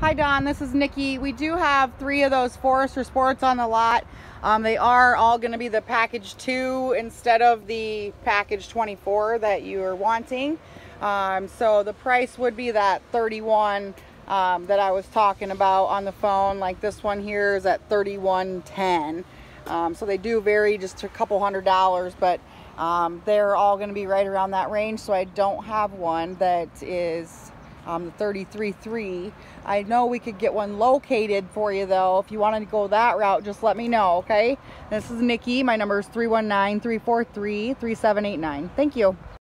Hi Don, this is Nikki. We do have three of those Forester Sports on the lot. Um, they are all going to be the package 2 instead of the package 24 that you are wanting. Um, so the price would be that 31 um, that I was talking about on the phone. Like this one here is at 31.10. Um, so they do vary just a couple hundred dollars, but um, they're all going to be right around that range. So I don't have one that is um, the 33.3. I know we could get one located for you though. If you wanted to go that route, just let me know, okay? This is Nikki. My number is 319-343-3789. Thank you.